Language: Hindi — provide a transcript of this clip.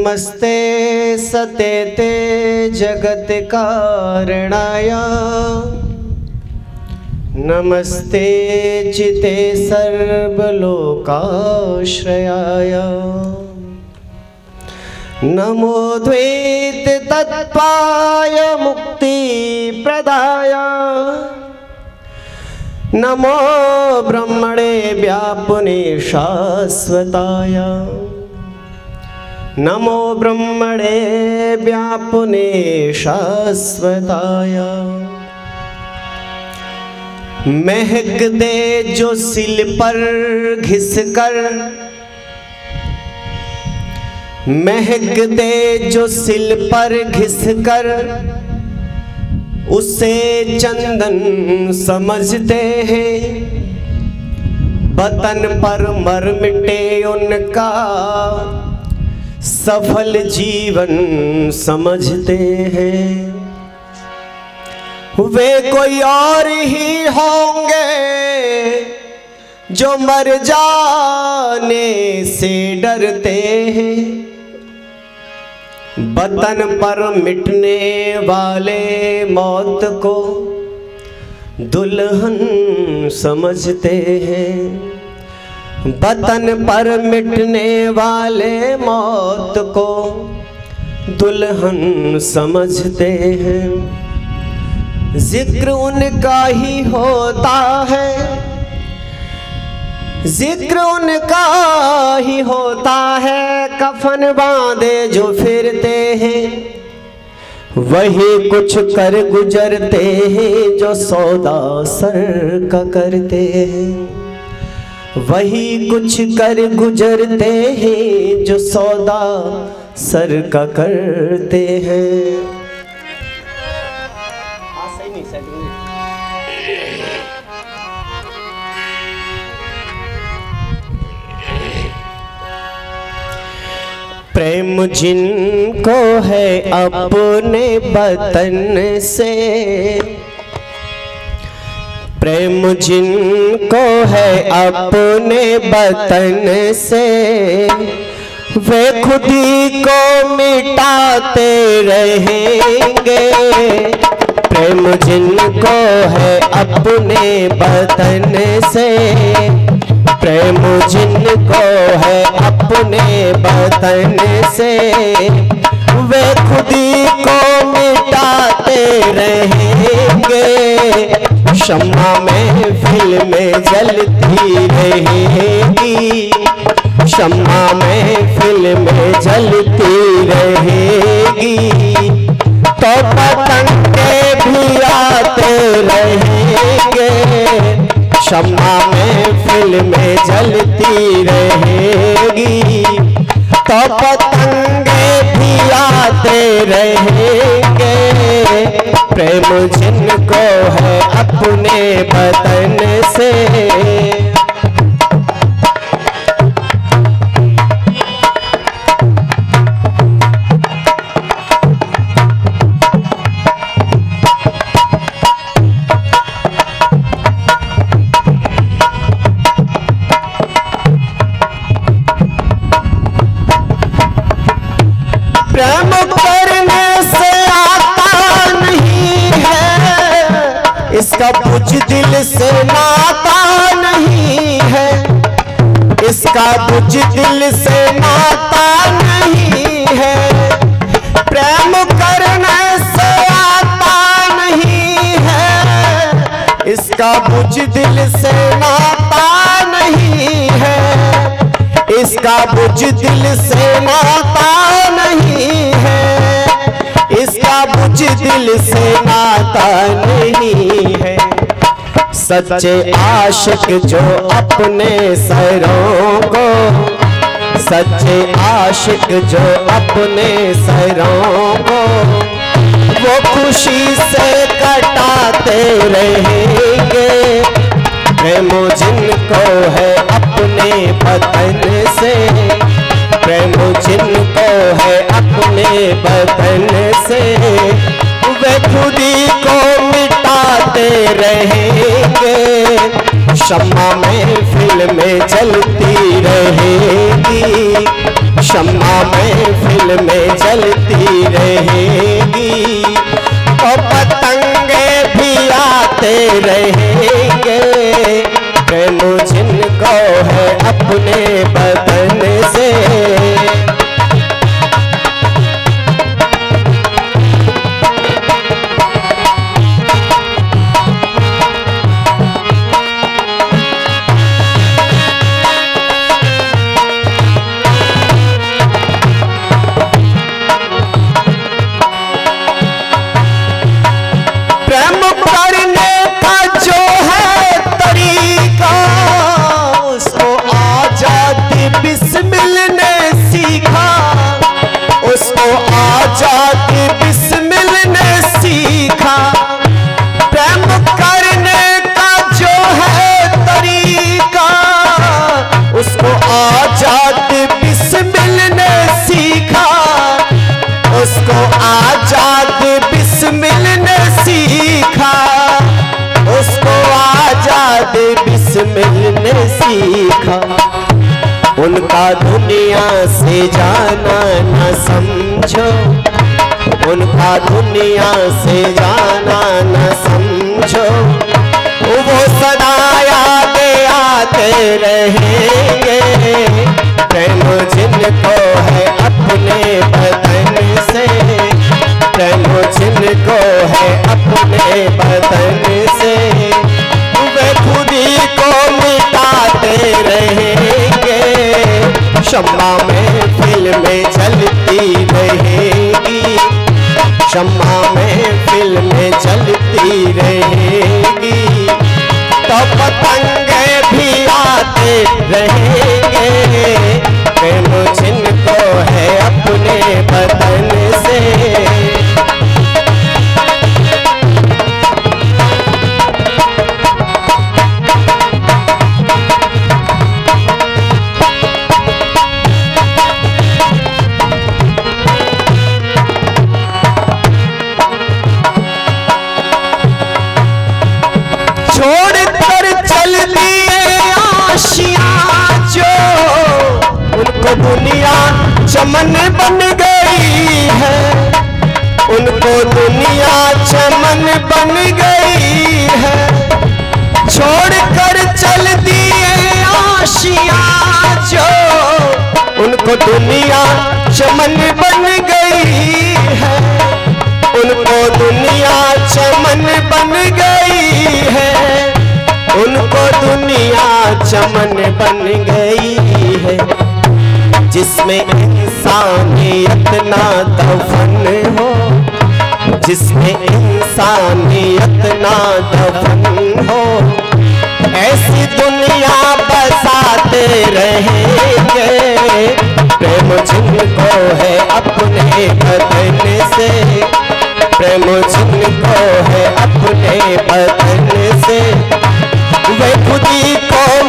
नमस्ते सतेते जगत्कारणाय नमस्ते चिते सर्वलोकाश्रयाय। नमो द्वैत तत्पाय मुक्तिप्रदाय नमो ब्रह्मणे व्यापुने शाश्वताय। नमो ब्रह्मणे व्यापुने शाश्वताय। महक दे जो सिल पर घिस कर। महक दे जो सिल पर घिस कर। उसे चंदन समझते हैं। बतन पर मर मिटे उनका। सफल जीवन समझते हैं। वे कोई और ही होंगे जो मर जाने से डरते हैं। बतन पर मिटने वाले मौत को दुल्हन समझते हैं। बतन पर मिटने वाले मौत को दुल्हन समझते हैं। ज़िक्र उनका ही होता है। ज़िक्र उनका ही होता है। कफन बांधे जो फिरते हैं, वही कुछ कर गुजरते हैं, जो सौदा सर का करते हैं। वही कुछ कर गुजरते हैं जो सौदा सर का करते हैं। प्रेम जिनको है अपने बतन से प्रेम जिनको है अपने बतन से, वे खुदी को मिटाते रहेंगे। प्रेम जिनको है अपने बतन से, प्रेम जिनको है अपने बतन से, वे खुदी को जलती रहेगी। शम्मा में फ़िल्में जलती रहेगी। तो पतंगे भी आते रहेंगे। शम्मा में फ़िल्में जलती रहेगी। तो पतंगे भी आते रहेंगे। प्रेम जिनको है अपने बतन इसका बुझ दिल से नाता नहीं है, इसका बुझ दिल से नाता नहीं है। प्रेम करने से आता नहीं है, इसका बुझ दिल से नाता नहीं है। इसका बुझ दिल से नाता बुझ दिल से नाता नहीं है। सच्चे आशिक जो अपने सरों को, सच्चे आशिक जो अपने सरों को, वो खुशी से कटाते रहेंगे। प्रेमो जिनको है अपने बतन से प्रेम जिनको है अपने बदन से। वे खुदी को मिटाते रहेंगे। शम्मा में फ़िल्में चलती रहेगी। शम्मा में फ़िल्में जलती रहेगी। और पतंगे भी आते रहेंगे। प्रेम जिनको है अपने बदन से। आज़ाद बिस्मिल ने सीखा? उनका दुनिया से जाना न समझो। उनका दुनिया से जाना न समझो। वो सदा याद आते रहेंगे। प्रेम जिनको है अपने बदन से। प्रेम जिनको है अपने बदन शम्मा में फ़िल्में चलती रहेगी। शम्मा में फ़िल्में चलती रहेगी। तो पतंगे भी आते रहेंगे। चमन बन गई है। उनको दुनिया चमन बन गई है। छोड़ कर चल दिए आशिया जो। उनको दुनिया चमन बन गई है। उनको दुनिया चमन बन गई है। उनको दुनिया चमन बन गई जिसमें इंसानियत ना दफन हो, जिसमें इंसानियत ना दफन हो। ऐसी दुनिया बसाते रहेंगे, प्रेम जिनको है अपने बदन से। प्रेम जिनको है अपने बदन से। वे खुदी को